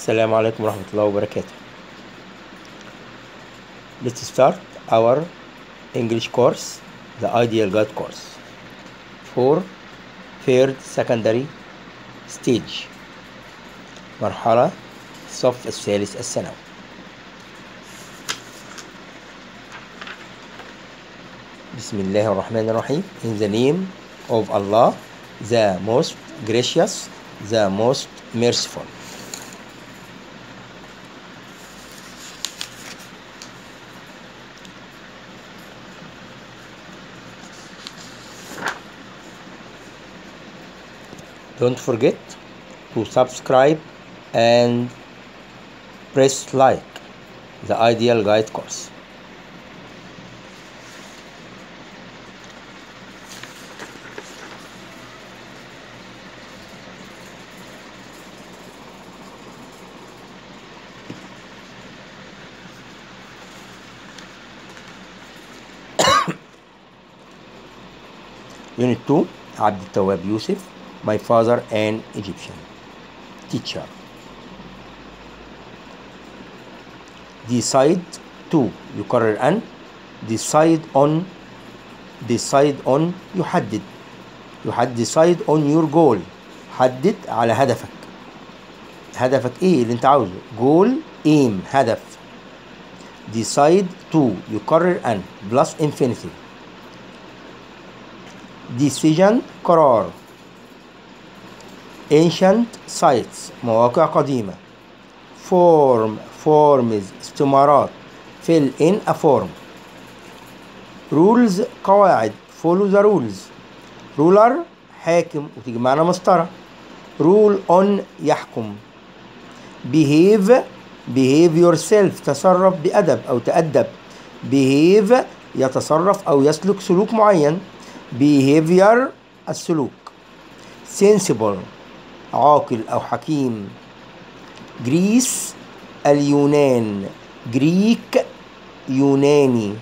السلام عليكم ورحمة الله وبركاته. Let's start our English course, the Ideal Guide course for third secondary stage مرحلة الصف الثالث الثانوي. بسم الله الرحمن الرحيم In the name of Allah the most gracious the most merciful Don't forget to subscribe and press like the Ideal Guide course. Unit 2 عبد التواب يوسف My father an Egyptian teacher decide to يكرر أن decide on decide on يحدد يحدد decide on your goal حدد على هدفك هدفك ايه اللي انت عاوزه goal aim هدف decide to يكرر أن plus infinitive decision قرار Ancient sites مواقع قديمة form forms استمارات fill in a form rules قواعد follow the rules ruler حاكم وتيجي معنا مسطرة rule on يحكم behave behave yourself تصرف بأدب أو تأدب behave يتصرف أو يسلك سلوك معين behavior السلوك sensible عاقل أو حكيم جريس اليونان جريك يوناني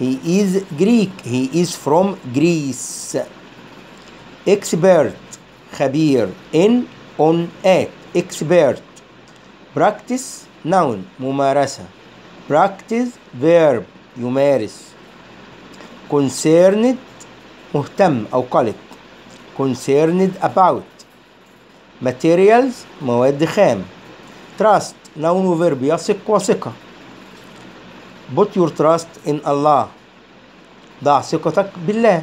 he is Greek he is from Greece expert خبير in on at expert practice noun ممارسة practice verb يمارس concerned مهتم أو قلق concerned about materials مواد خام trust noun وverb يثق وثقة put your trust in Allah ضع ثقتك بالله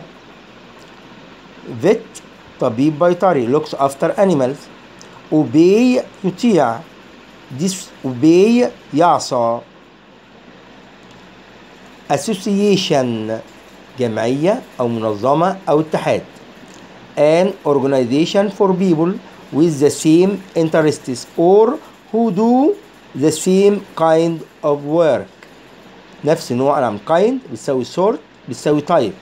vet طبيب بيطري looks after animals obey يطيع disobey يعصى association جمعية أو منظمة أو اتحاد an organization for people with the same interests or who do the same kind of work نفس نوع نعم kind بتساوي sort بتساوي type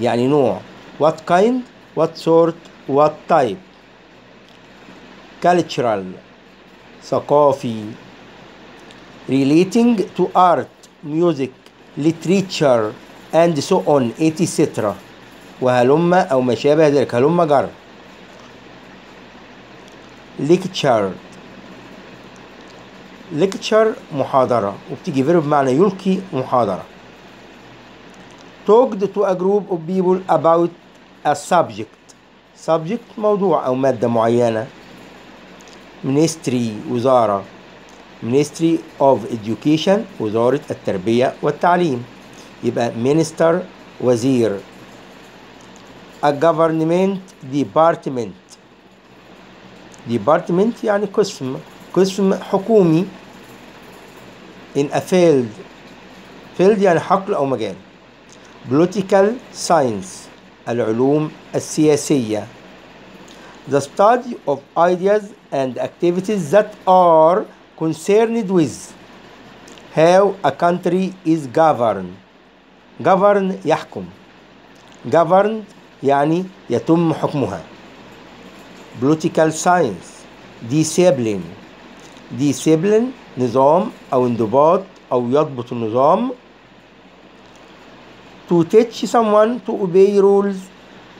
يعني نوع what kind what sort what type cultural ثقافي relating to art music literature and so on etc وهلم أو ما شابه ذلك هلم جر Lecture lecture محاضرة وبتيجي verb بمعنى يلقي محاضرة talked to a group of people about a subject subject موضوع أو مادة معينة ministry وزارة ministry of education وزارة التربية والتعليم يبقى minister وزير a government department department يعني قسم قسم حكومي in a field field يعني حقل أو مجال political science العلوم السياسية the study of ideas and activities that are concerned with how a country is governed govern يحكم governed يعني يتم حكمها political science discipline discipline نظام أو انضباط أو يضبط النظام to teach someone to obey rules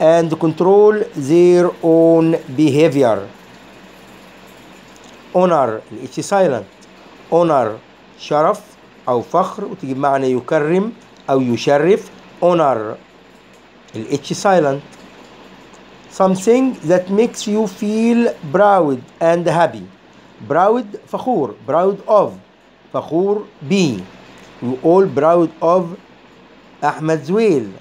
and control their own behavior honor الاتش سايلنت honor شرف أو فخر وتيجي بمعنى يكرم أو يشرف honor الاتش سايلنت something that makes you feel proud and happy proud فخور proud of فخور be we all proud of أحمد زويل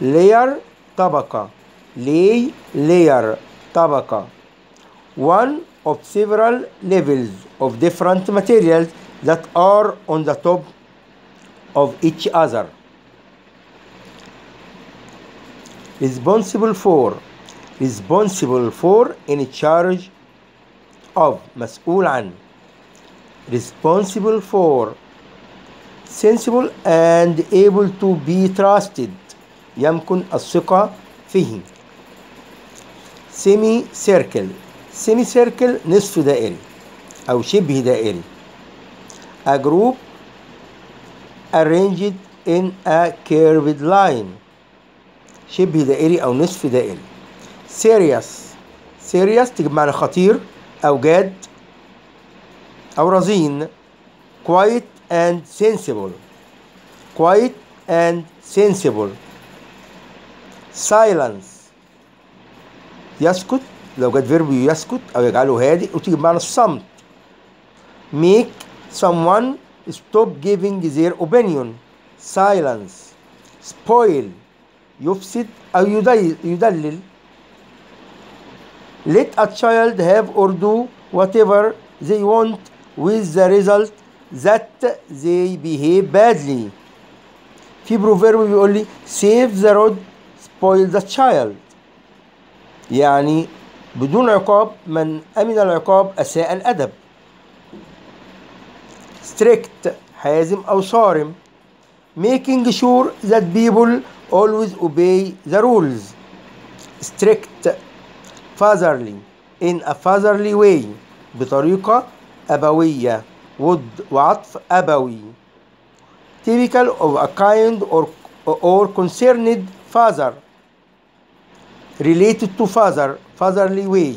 layer طبقة lay layer طبقة one of several levels of different materials that are on the top of each other responsible for responsible for in charge of مسؤول عن responsible for sensible and able to be trusted يمكن الثقة فيه semi circle semi circle نصف دائري أو شبه دائري a group arranged in a curved line شبه دائري أو نصف دائري serious serious تجيب معنى خطير أو جاد أو رزين quiet and sensible quiet and sensible silence يسكت لو جت فيرب يسكت أو يجعله هادئ وتيجي بمعنى الصمت make someone stop giving their opinion silence spoil يفسد أو يدل- يدلل let a child have or do whatever they want with the result that they behave badly في بروفيرب بيقول لي save the rod spoil the child يعني بدون عقاب من أمن العقاب أساء الأدب strict حازم أو صارم making sure that people always obey the rules strict fatherly in a fatherly way بطريقة أبوية ود وعطف أبوي typical of a kind or, or concerned father related to father fatherly way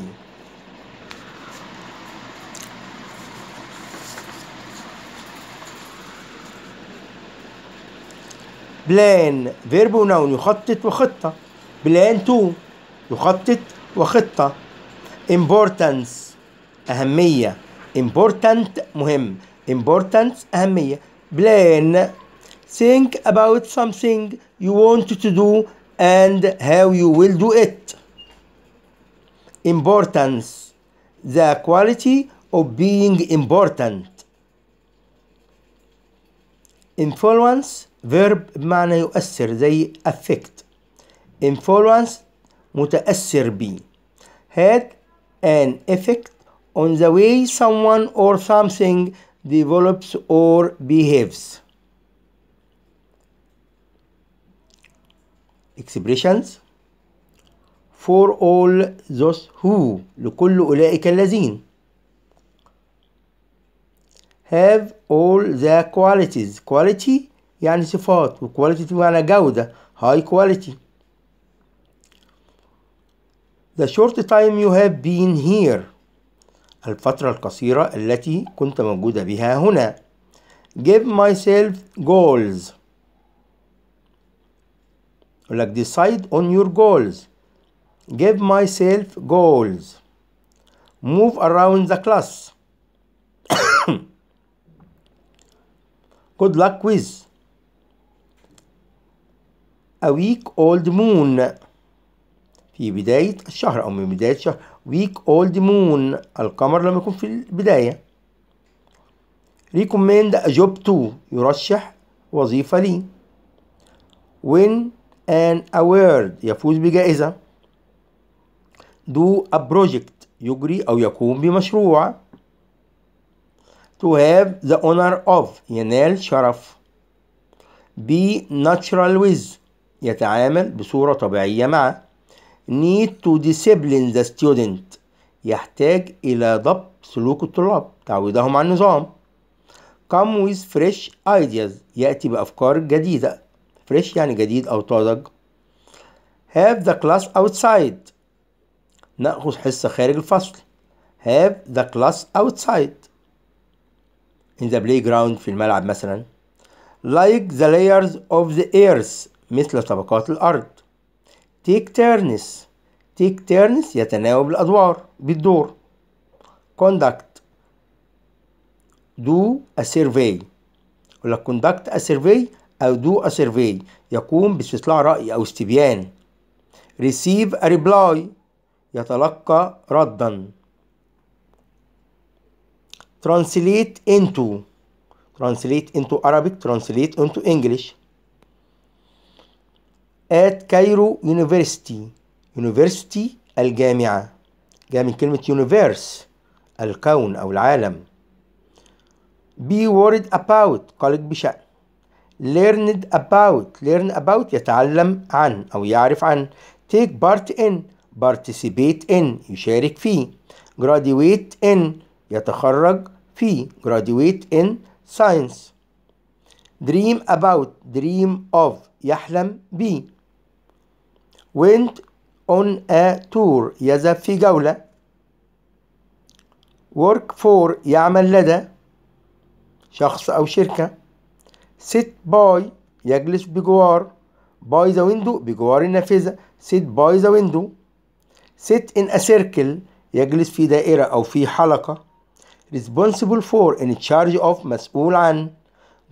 بلان فيرب ونون يخطط وخطة بلان تو يخطط وخطة importance أهمية important مهم importance أهمية plan think about something you want to do and how you will do it importance the quality of being important influence verb بمعنى يؤثر زي affect influence متأثر بي had an effect on the way someone or something develops or behaves expressions for all those who لكل أولئك الذين have all the qualities quality يعني صفات و quality بمعنى جودة high quality the short time you have been here الفترة القصيرة التي كنت موجودة بها هنا give myself goals يقول لك decide on your goals give myself goals move around the class Good luck with a week old moon. في بداية الشهر أو من بداية الشهر. Week old moon. القمر لما يكون في البداية. Recommend a job to. يرشح وظيفة لي. Win an award. يفوز بجائزة. Do a project. يجري أو يقوم بمشروع. To have the honor of ينال شرف be natural with يتعامل بصورة طبيعية مع need to discipline the student يحتاج إلى ضبط سلوك الطلاب تعويضهم عن النظام come with fresh ideas يأتي بأفكار جديدة fresh يعني جديد أو طازج have the class outside نأخذ حصة خارج الفصل have the class outside in the playground في الملعب مثلا like the layers of the earth مثل طبقات الأرض take turns take turns يتناوب الأدوار بالدور conduct do a survey يقول لك conduct a survey أو do a survey يقوم باستطلاع رأي أو استبيان receive a reply يتلقى ردا translate into translate into Arabic translate into English at Cairo University University الجامعة جاء من كلمة universe الكون أو العالم be worried about قلق بشأن learned about learn about يتعلم عن أو يعرف عن take part in participate in يشارك فيه graduate in يتخرج فيه graduate in science dream about dream of يحلم به went on a tour يذهب في جولة work for يعمل لدى شخص أو شركة sit by يجلس بجوار by the window بجوار النافذة sit by the window sit in a circle يجلس في دائرة أو في حلقة responsible for in charge of مسؤول عن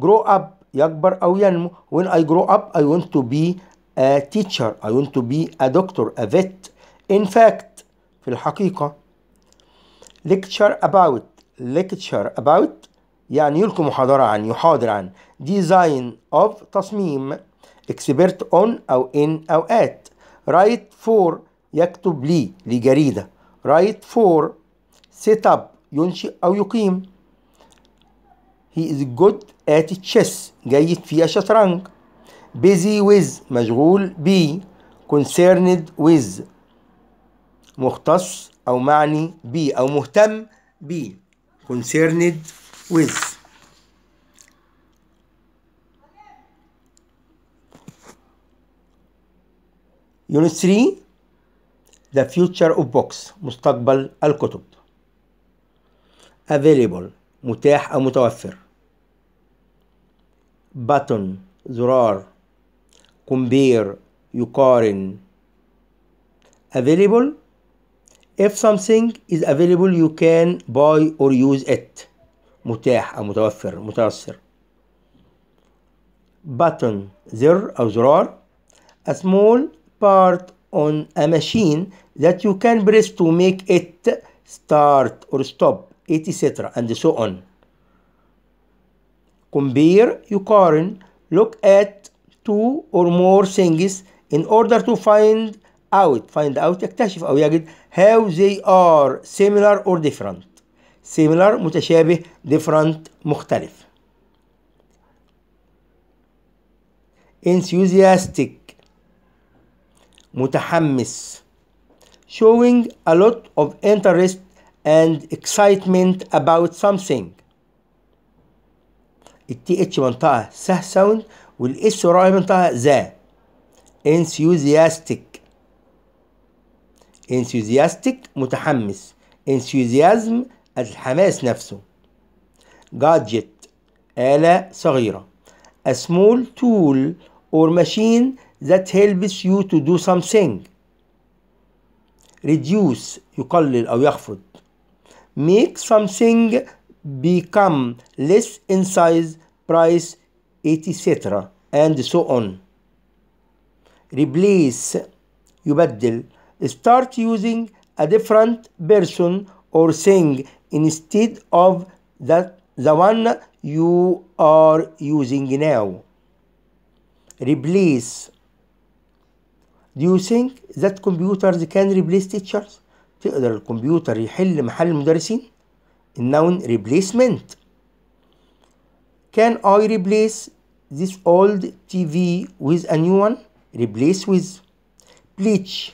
grow up يكبر أو ينمو when I grow up I want to be a teacher I want to be a doctor a vet in fact في الحقيقة lecture about lecture about يعني يلقي محاضرة عن يحاضر عن design of تصميم expert on أو in أو at write for يكتب لي لجريدة write for set up ينشئ أو يقيم he is good at chess جيد في الشطرنج busy with مشغول ب concerned with مختص أو معني ب أو مهتم ب concerned with Unit 3 The future of books مستقبل الكتب available متاح أو متوفر button زرار compare يقارن available if something is available you can buy or use it متاح أو متوفر متيسر button زر أو زرار a small part on a machine that you can press to make it start or stop etc and so on compare يقارن look at two or more things in order to find out find out يكتشف أو يجد how they are similar or different similar متشابه different مختلف enthusiastic متحمس showing a lot of interest and excitement about something التي اتش منطقة سه ساوند والاس وراها منطقة ذا enthusiastic enthusiastic متحمس enthusiasm الحماس نفسه gadget آلة صغيرة a small tool or machine that helps you to do something reduce يقلل أو يخفض make something become less in size price etc and so on replace يبدل start using a different person or thing instead of that the one you are using now replace do you think that computers can replace teachers تقدر الكمبيوتر يحل محل المدرسين النون replacement can I replace this old TV with a new one replace with bleach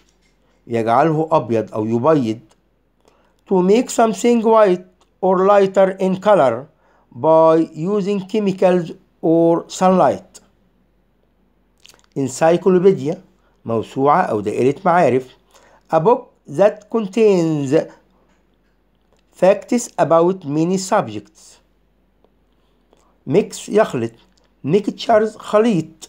يجعله أبيض أو يبيض to make something white or lighter in color by using chemicals or sunlight encyclopedia موسوعة أو دائرة معارف a book that contains facts about many subjects mix يخلط mixtures خليط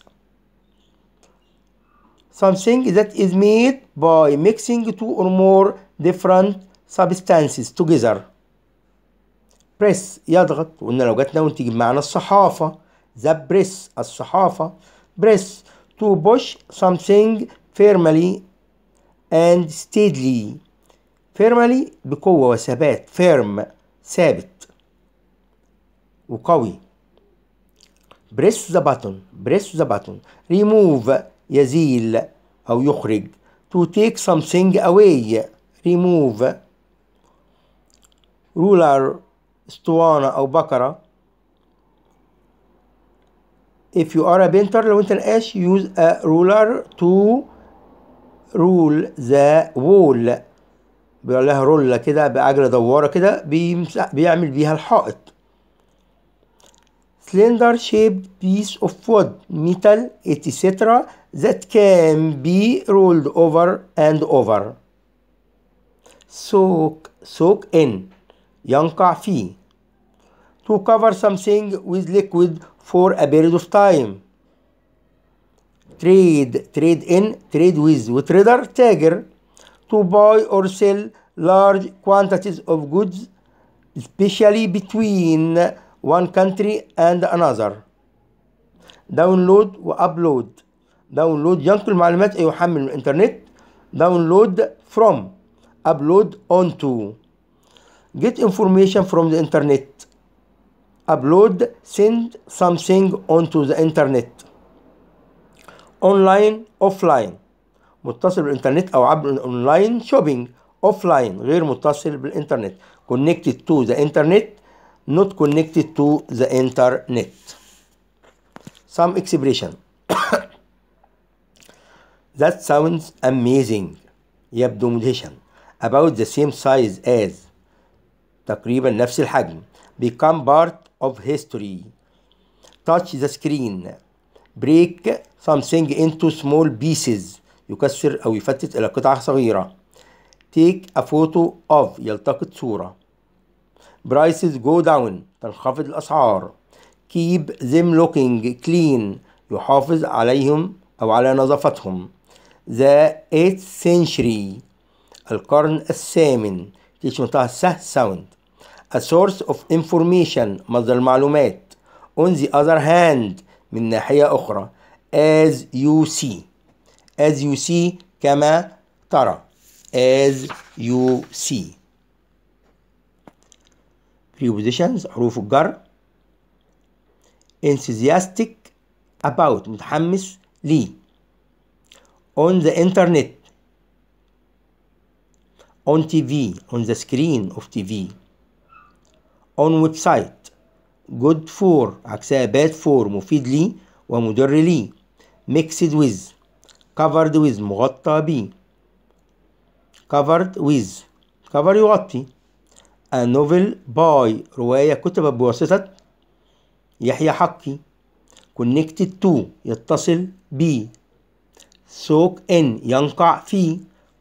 something that is made by mixing two or more different substances together press يضغط وقلنا لو جت نون تيجي معنا الصحافة the press الصحافة press to push something firmly and steadily firmly بقوة وثبات firm ثابت وقوي press the button press the button remove يزيل أو يخرج to take something away remove ruler اسطوانة أو بكرة if you are a painter لو أنت نقاش use a ruler to rule the wall بيقول لها رولة كده بعجلة دوارة كده بيعمل بيها الحائط slender shaped piece of wood metal etc that can be rolled over and over soak soak in ينقع فيه to cover something with liquid for a period of time trade trade in trade with وtrader تاجر to buy or sell large quantities of goods especially between one country and another download وupload download ينقل معلومات أي يحمل من الإنترنت download from upload onto get information from the internet upload send something onto the internet Online offline متصل بالإنترنت أو عبر الأونلاين shopping offline غير متصل بالإنترنت connected to the internet not connected to the internet some expression that sounds amazing يبدو مدهشا about the same size as تقريبا نفس الحجم become part of history touch the screen break something into small pieces يكسر أو يفتت إلى قطع صغيرة take a photo of يلتقط صورة prices go down تنخفض الأسعار keep them looking clean يحافظ عليهم أو على نظافتهم the 8th century القرن الثامن تيجي منطقة سه sound a source of information مصدر المعلومات on the other hand من ناحية أخرى as you see as you see كما ترى as you see prepositions حروف الجر enthusiastic about متحمس ليه on the internet on TV on the screen of TV on website good for عكسها bad for مفيد لي ومضر لي mixed with covered with مغطى بيه covered with cover يغطي a novel by رواية كتبت بواسطة يحيى حقي connected to يتصل بيه soak in ينقع فيه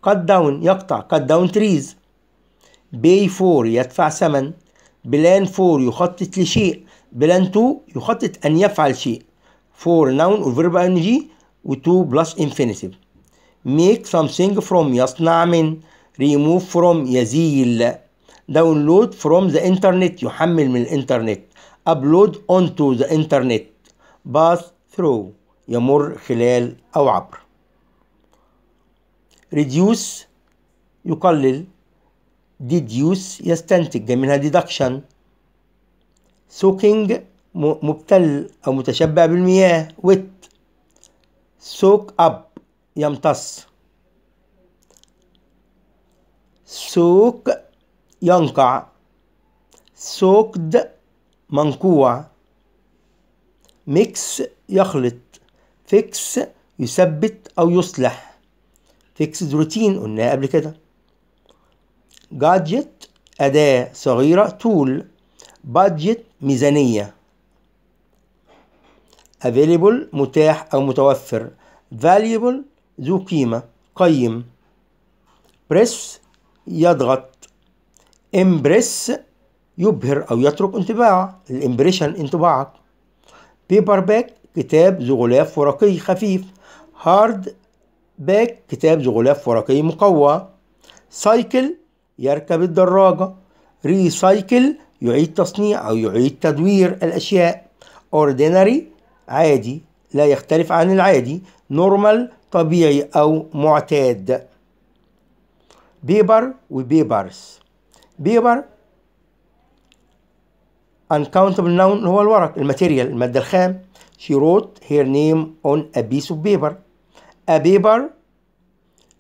cut down يقطع cut down trees pay for يدفع ثمن plan for يخطط لشيء plan to يخطط أن يفعل شيء for noun والverb ing و to plus infinitive make something from يصنع من remove from يزيل download from the internet يحمل من الانترنت upload onto the internet pass through يمر خلال أو عبر reduce يقلل deduce يستنتج منها deduction. soaking مبتل أو متشبع بالمياه wet soak up يمتص. soak ينقع. soaked منقوع. mix يخلط. fix يثبت أو يصلح. fixed روتين قلناها قبل كده. Gadget أداة صغيرة tool budget ميزانية. Available متاح أو متوفر. Valuable ذو قيمة. قيم. Press يضغط. impress يبهر أو يترك انطباع. ال impression انطباعك paperback كتاب ذو غلاف ورقي خفيف. hardback كتاب ذو غلاف ورقي مقوى. cycle يركب الدراجة recycle يعيد تصنيع أو يعيد تدوير الأشياء. ordinary عادي لا يختلف عن العادي normal طبيعي أو معتاد. paper و papers paper uncountable noun هو الورق ال material المادة الخام. She wrote her name on a piece of paper. A paper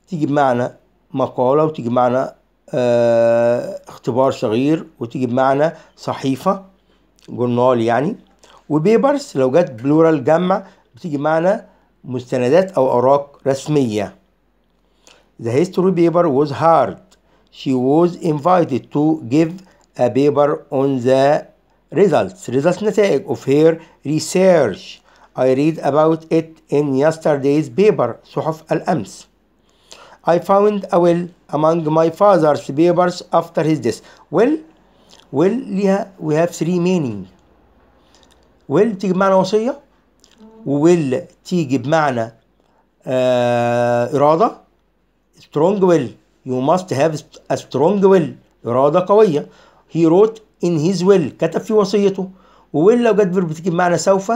تيجي بمعنى مقالة وتيجي بمعنى آه اختبار صغير وتيجي بمعنى صحيفة جورنال يعني و papers لو جت plural جمع بتيجي بمعنى مستندات أو أوراق رسمية The history paper was hard. She was invited to give a paper on the results results نتائج of her research I read about it in yesterday's paper صحف الأمس I found a will among my father's papers after his death will will ليها we have three meaning will تيجي بمعنى وصية will تيجي بمعنى آه إرادة strong will you must have a strong will إرادة قوية he wrote in his will كتب في وصيته وويل لو جت فيرب بتيجي بمعنى سوف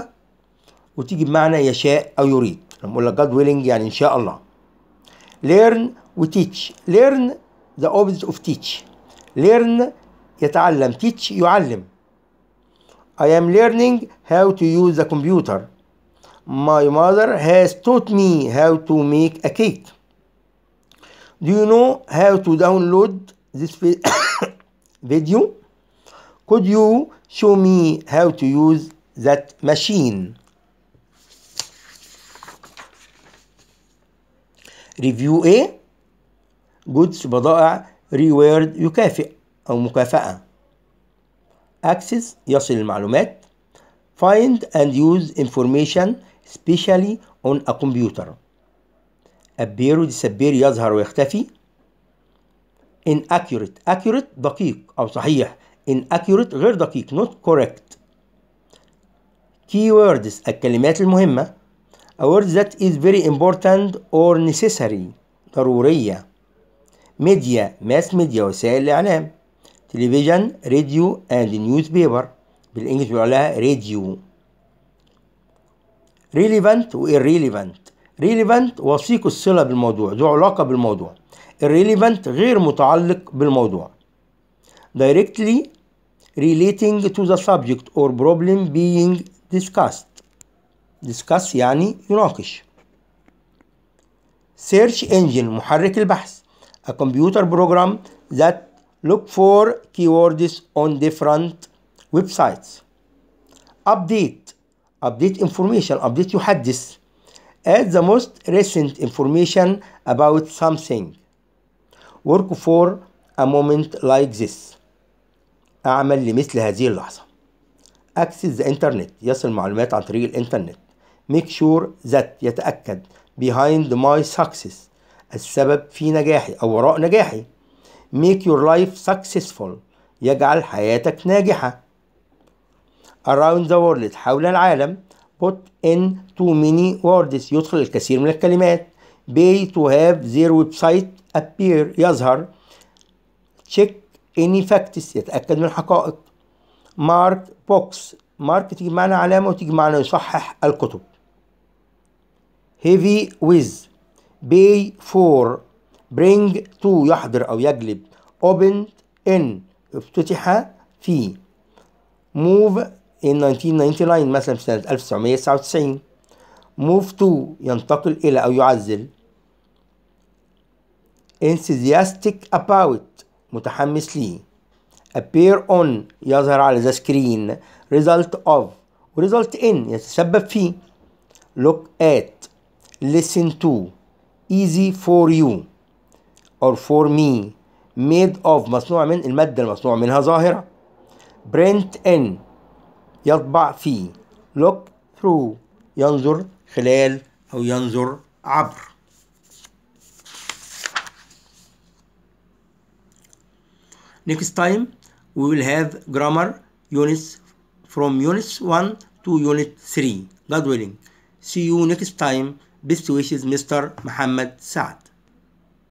وتيجي بمعنى يشاء أو يريد لما أقول لك God willing يعني إن شاء الله learn وteach learn the opposite of teach learn يتعلم teach يعلم I am learning how to use the computer my mother has taught me how to make a cake do you know how to download this video could you show me how to use that machine Review إيه goods بضائع reward يكافئ أو مكافأة access يصل المعلومات find and use information especially on a computer appear disappear يظهر ويختفي inaccurate accurate دقيق أو صحيح inaccurate غير دقيق not correct keywords الكلمات المهمة a word that is very important or necessary ضرورية media mass media وسائل الإعلام television radio and newspaper بالإنجليزي بيقول عليها راديو relevant و irrelevant relevant وثيق الصلة بالموضوع ذو علاقة بالموضوع irrelevant غير متعلق بالموضوع directly relating to the subject or problem being discussed discuss يعني يناقش search engine محرك البحث a computer program that look for keywords on different websites update update information update يحدث add the most recent information about something work for a moment like this أعمل لمثل هذه اللحظة access the internet يصل معلومات عن طريق الإنترنت make sure that يتأكد behind my success السبب في نجاحي أو وراء نجاحي make your life successful يجعل حياتك ناجحة around the world حول العالم put in too many words يدخل الكثير من الكلمات pay to have their website appear يظهر check any facts يتأكد من الحقائق mark box mark تيجي علامة وتيجي معنى يصحح الكتب heavy with pay for bring to يحضر أو يجلب open in افتتح في move in 1999 مثلا في سنة 1999 move to ينتقل إلى أو يعزل enthusiastic about متحمس ليه appear on يظهر على the screen result of result in يتسبب فيه look at listen to easy for you or for me made of مصنوع من المادة المصنوع منها ظاهرة print in يطبع فيه look through ينظر خلال أو ينظر عبر next time we will have grammar units from units 1 to unit 3 God willing see you next time Best wishes, Mr. Muhammad Saad.